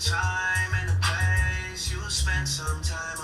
time and a place. You'll spend some time.